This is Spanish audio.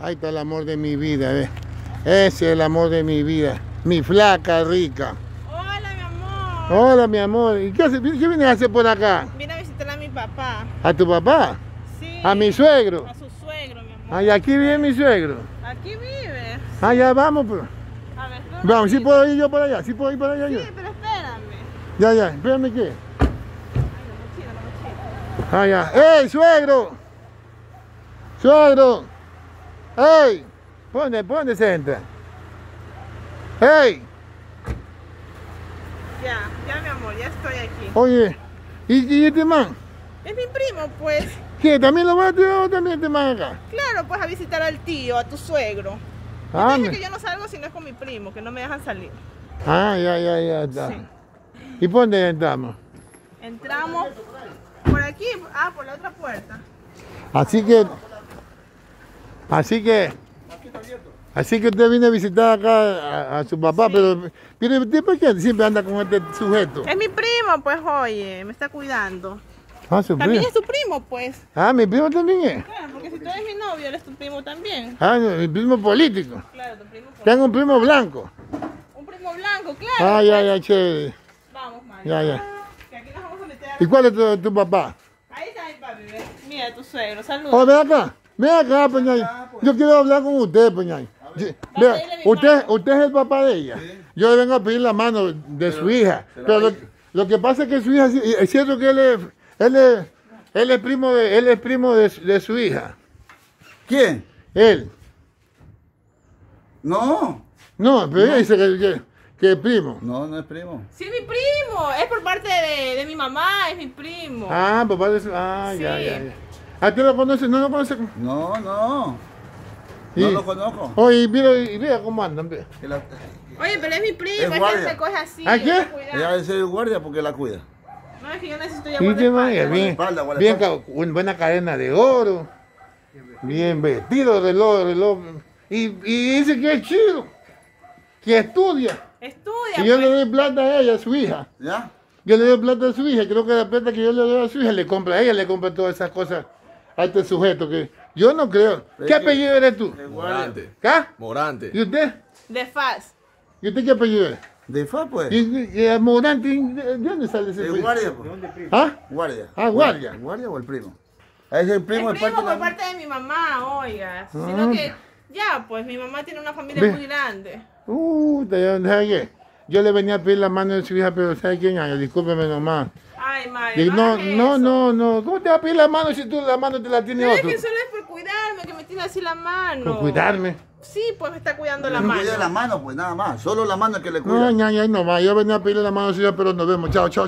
Ahí está el amor de mi vida, ¿ves? Ese es el amor de mi vida. Mi flaca rica. Hola, mi amor. Hola, mi amor. ¿Y qué, hace- qué vienes a hacer por acá? Vine a visitar a mi papá. ¿A tu papá? Sí. ¿A mi suegro? A su suegro, mi amor. Ay, aquí vive mi suegro. Aquí vive. Allá vamos, pues. A ver, espera Vamos, ¿sí puedo ir yo para allá? ¿Sí puedo ir para allá yo? Sí, pero espérame. Ya, ya, espérame qué. Ay, la mochila, la mochila. Ah, ya. ¡Ey, suegro! ¡Suegro! ¡Ey! ¿Dónde, por dónde se entra? ¡Ey! Ya, ya, mi amor, ya estoy aquí. Oye, ¿y, y este man? Es mi primo, pues. ¿Qué? ¿También lo voy a traer o también este man acá? Claro, pues a visitar al tío, a tu suegro. Ah, Yo dije me- que yo no salgo si no es con mi primo, que no me dejan salir. ah ya, ya, ya está. Sí. ¿Y por dónde entramos? Entramos por aquí, ah, por la otra puerta. Así que... Así que... Así que usted viene a visitar acá a, a su papá, pero... Pero ¿usted por qué siempre anda con este sujeto? Es mi primo, pues, oye, me está cuidando. Ah, su También primo. es tu primo, pues. Ah, mi primo también es. Claro, porque si tú eres mi novio, él es tu primo también. Ah, no, mi primo político. Claro, tu primo. pues. Tengo un primo blanco. Un primo blanco, claro. Ah, ya, ya, chévere. Vamos, Mario. Ya, ya. Que aquí nos vamos a meter. ¿Y cuál es tu, tu papá? Ahí está mi papi, ¿ves? Mira, tu suegro, saludos. Oh, ven acá. Ven acá, Peñay. Yo quiero hablar con usted, Peñay. Vea, usted, usted es el papá de ella. Yo le vengo a pedir la mano de su hija. Pero lo, lo que pasa es que su hija, es cierto que él es, él es, él es primo de, él es primo de, su- de su hija. ¿Quién? Él. No. No, pero ella dice que, que, que es primo. No, no es primo. Sí, es mi primo. Es por parte de, de mi mamá, es mi primo. Ah, papá de su, ah, ya, ya. ¿A ti lo conoce? ¿No lo conoce? No, no. No lo conozco. Oye, mira, y mira cómo andan. la- Oye, pero es mi primo, Es que me coge así. ¿Ah, yo qué? Ella es el guardia porque la cuida. No, es que yo necesito Y llamar qué más, bien, Guardaespaldas, bien, ca- con buena cadena de oro, bien vestido, reloj, reloj. Y, y dice que es chido, que estudia. Estudia. Y yo le pues. doy plata a ella, a su hija. ¿Ya? Yo le doy plata a su hija, creo que la plata que yo le doy a su hija le compra a ella, le compra todas esas cosas a este sujeto que yo no creo. ¿Qué que- apellido eres tú? El. Morante. ¿Qué? Morante. ¿Y usted? De Faz. ¿Y usted qué apellido es? De FA, pues. ¿Y, y, y el Morante, ¿de dónde sale ese El apellido? guardia, pues. ¿Ah? Guardia. Ah, guardia. ¿El guardia o el primo? Es el primo, de primo parte por de parte de mi mamá, oiga. Ah. Sino que, ya, pues mi mamá tiene una familia Ve. muy grande. Uh, ¿sabe qué? Yo le venía a pedir la mano de su hija, pero ¿sabe quién? Ay, discúlpeme nomás. Ay. Digo, no, no, no, no. ¿Cómo te va a pedir la mano si tú la mano te la tiene Pero es otro? que solo es por cuidarme, que me tiene así la mano. Por cuidarme. Sí, pues me está cuidando la No mano. cuida la mano, pues nada más. Solo la mano es que le No, cuida. ya, ya, nomás. Yo venía a pedirle la mano hija, pero nos vemos. Chao, chao, chao.